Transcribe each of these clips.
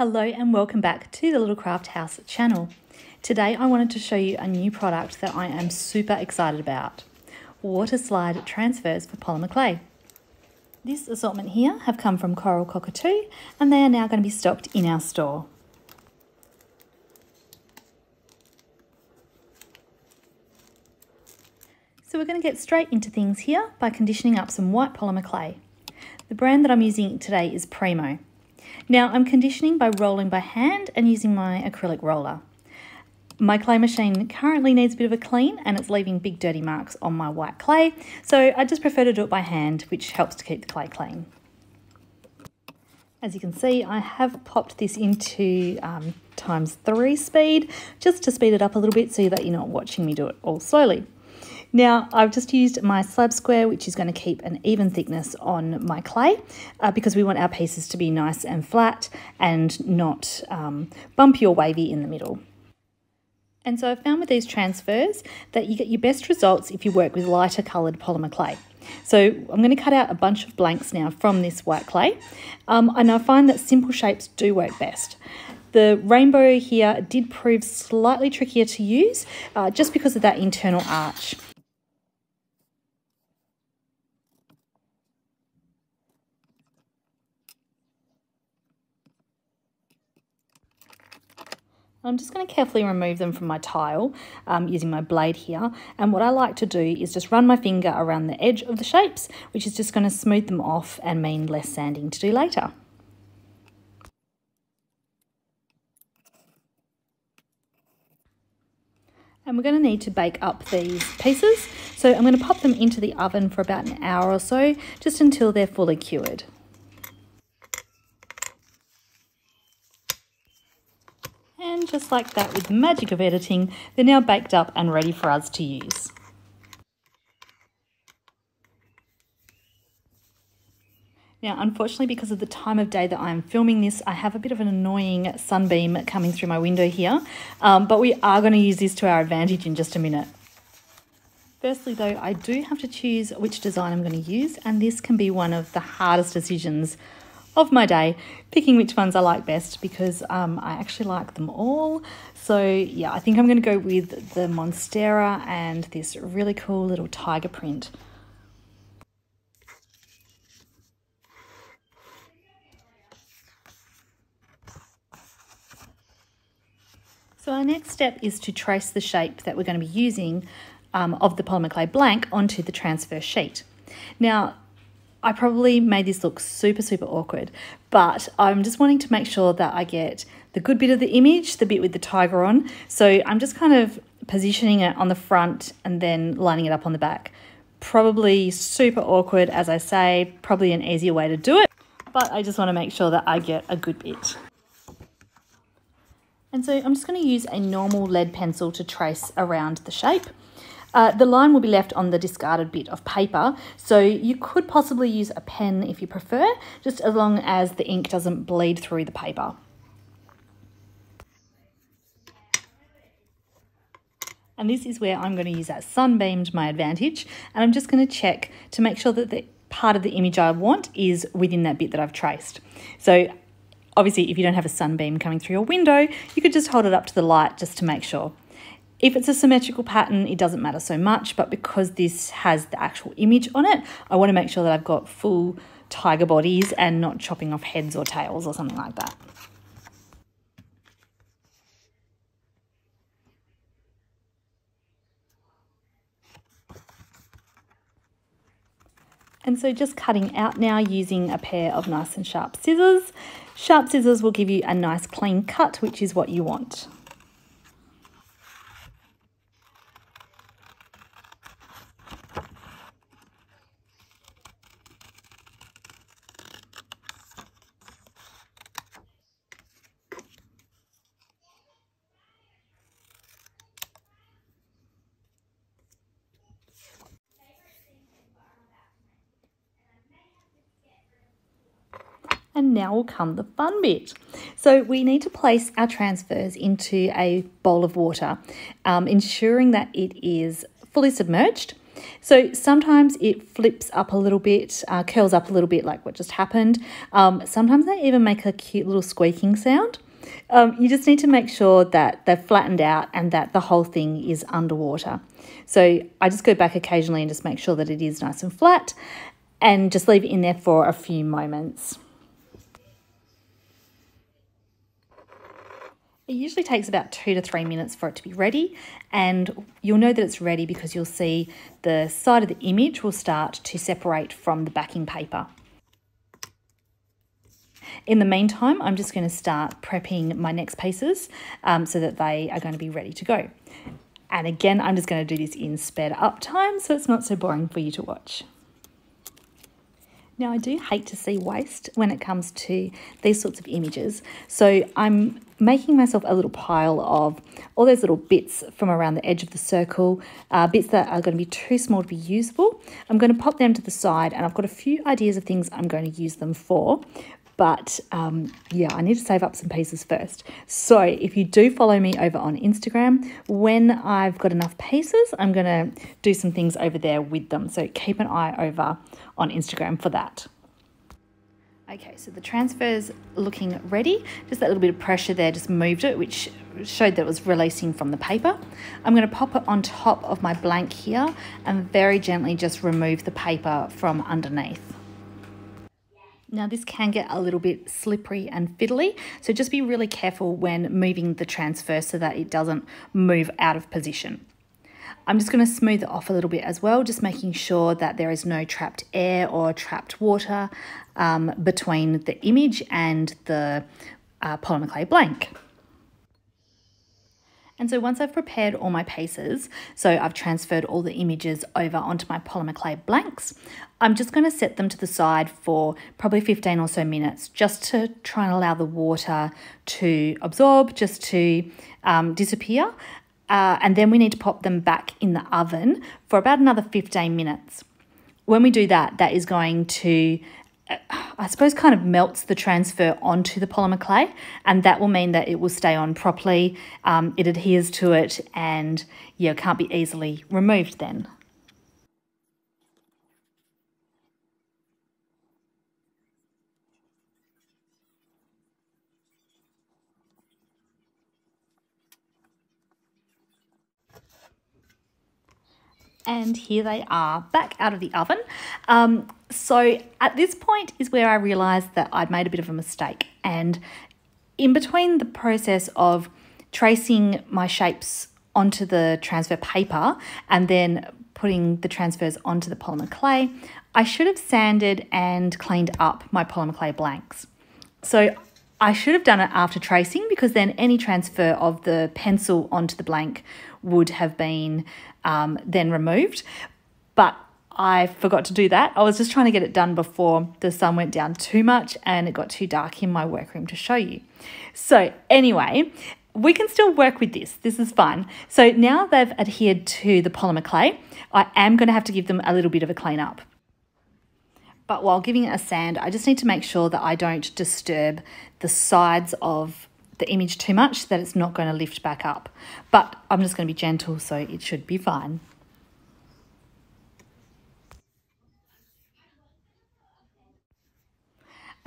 Hello and welcome back to the Little Craft House channel. Today I wanted to show you a new product that I am super excited about. Water slide transfers for polymer clay. This assortment here have come from Coral Cockatoo and they are now going to be stocked in our store. So we're going to get straight into things here by conditioning up some white polymer clay. The brand that I'm using today is Premo. Now I'm conditioning by rolling by hand and using my acrylic roller. My clay machine currently needs a bit of a clean and it's leaving big dirty marks on my white clay, so I just prefer to do it by hand, which helps to keep the clay clean. As you can see, I have popped this into um, times three speed, just to speed it up a little bit so that you're not watching me do it all slowly. Now I've just used my slab square which is going to keep an even thickness on my clay uh, because we want our pieces to be nice and flat and not um, bumpy or wavy in the middle. And so I've found with these transfers that you get your best results if you work with lighter coloured polymer clay. So I'm going to cut out a bunch of blanks now from this white clay um, and I find that simple shapes do work best. The rainbow here did prove slightly trickier to use uh, just because of that internal arch. I'm just going to carefully remove them from my tile um, using my blade here. And what I like to do is just run my finger around the edge of the shapes, which is just going to smooth them off and mean less sanding to do later. And we're going to need to bake up these pieces. So I'm going to pop them into the oven for about an hour or so, just until they're fully cured. And just like that, with the magic of editing, they're now baked up and ready for us to use. Now, unfortunately, because of the time of day that I'm filming this, I have a bit of an annoying sunbeam coming through my window here, um, but we are going to use this to our advantage in just a minute. Firstly, though, I do have to choose which design I'm going to use, and this can be one of the hardest decisions of my day, picking which ones I like best because um, I actually like them all. So yeah, I think I'm going to go with the Monstera and this really cool little tiger print. So our next step is to trace the shape that we're going to be using um, of the polymer clay blank onto the transfer sheet. Now, I probably made this look super, super awkward, but I'm just wanting to make sure that I get the good bit of the image, the bit with the tiger on. So I'm just kind of positioning it on the front and then lining it up on the back. Probably super awkward, as I say, probably an easier way to do it, but I just want to make sure that I get a good bit. And so I'm just going to use a normal lead pencil to trace around the shape. Uh, the line will be left on the discarded bit of paper, so you could possibly use a pen if you prefer, just as long as the ink doesn't bleed through the paper. And this is where I'm going to use that sunbeam to my advantage, and I'm just going to check to make sure that the part of the image I want is within that bit that I've traced. So obviously if you don't have a sunbeam coming through your window, you could just hold it up to the light just to make sure. If it's a symmetrical pattern, it doesn't matter so much, but because this has the actual image on it, I want to make sure that I've got full tiger bodies and not chopping off heads or tails or something like that. And so just cutting out now using a pair of nice and sharp scissors. Sharp scissors will give you a nice clean cut, which is what you want. And now will come the fun bit. So we need to place our transfers into a bowl of water, um, ensuring that it is fully submerged. So sometimes it flips up a little bit, uh, curls up a little bit like what just happened. Um, sometimes they even make a cute little squeaking sound. Um, you just need to make sure that they're flattened out and that the whole thing is underwater. So I just go back occasionally and just make sure that it is nice and flat and just leave it in there for a few moments. It usually takes about two to three minutes for it to be ready and you'll know that it's ready because you'll see the side of the image will start to separate from the backing paper. In the meantime, I'm just going to start prepping my next pieces um, so that they are going to be ready to go. And again, I'm just going to do this in sped up time so it's not so boring for you to watch. Now, I do hate to see waste when it comes to these sorts of images. So I'm making myself a little pile of all those little bits from around the edge of the circle, uh, bits that are going to be too small to be usable. I'm going to pop them to the side and I've got a few ideas of things I'm going to use them for. But um, yeah, I need to save up some pieces first. So if you do follow me over on Instagram, when I've got enough pieces, I'm going to do some things over there with them. So keep an eye over on Instagram for that. Okay, so the transfer's looking ready. Just that little bit of pressure there just moved it, which showed that it was releasing from the paper. I'm going to pop it on top of my blank here and very gently just remove the paper from underneath. Now this can get a little bit slippery and fiddly, so just be really careful when moving the transfer so that it doesn't move out of position. I'm just going to smooth it off a little bit as well, just making sure that there is no trapped air or trapped water um, between the image and the uh, polymer clay blank. And so once I've prepared all my paces, so I've transferred all the images over onto my polymer clay blanks, I'm just going to set them to the side for probably 15 or so minutes just to try and allow the water to absorb, just to um, disappear. Uh, and then we need to pop them back in the oven for about another 15 minutes. When we do that, that is going to I suppose, kind of melts the transfer onto the polymer clay, and that will mean that it will stay on properly. Um, it adheres to it, and yeah, can't be easily removed then. And here they are back out of the oven. Um, so at this point is where I realized that I'd made a bit of a mistake. And in between the process of tracing my shapes onto the transfer paper and then putting the transfers onto the polymer clay, I should have sanded and cleaned up my polymer clay blanks. So I should have done it after tracing because then any transfer of the pencil onto the blank would have been um, then removed. But I forgot to do that. I was just trying to get it done before the sun went down too much and it got too dark in my workroom to show you. So anyway, we can still work with this. This is fun. So now they've adhered to the polymer clay, I am going to have to give them a little bit of a clean up. But while giving it a sand, I just need to make sure that I don't disturb the sides of the image too much that it's not going to lift back up. But I'm just going to be gentle, so it should be fine.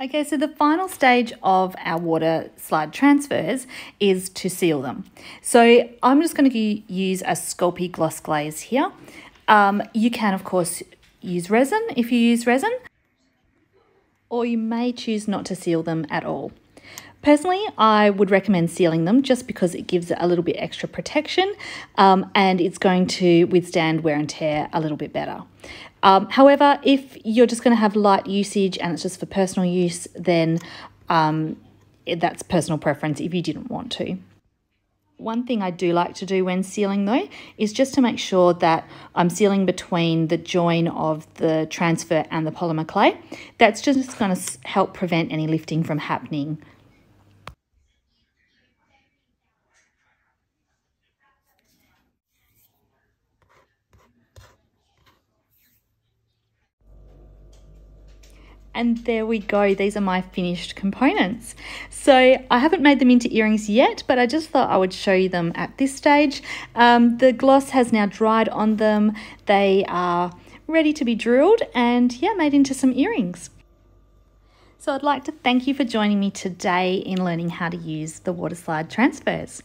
Okay, so the final stage of our water slide transfers is to seal them. So I'm just going to use a Sculpey Gloss Glaze here. Um, you can, of course, use resin if you use resin or you may choose not to seal them at all. Personally, I would recommend sealing them just because it gives it a little bit extra protection um, and it's going to withstand wear and tear a little bit better. Um, however, if you're just going to have light usage and it's just for personal use, then um, that's personal preference if you didn't want to. One thing I do like to do when sealing though is just to make sure that I'm sealing between the join of the transfer and the polymer clay. That's just going to help prevent any lifting from happening. And there we go. These are my finished components. So I haven't made them into earrings yet, but I just thought I would show you them at this stage. Um, the gloss has now dried on them. They are ready to be drilled and yeah, made into some earrings. So I'd like to thank you for joining me today in learning how to use the water slide transfers.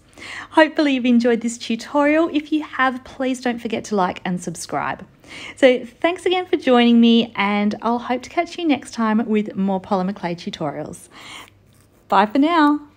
Hopefully you've enjoyed this tutorial. If you have, please don't forget to like and subscribe. So thanks again for joining me and I'll hope to catch you next time with more polymer clay tutorials. Bye for now.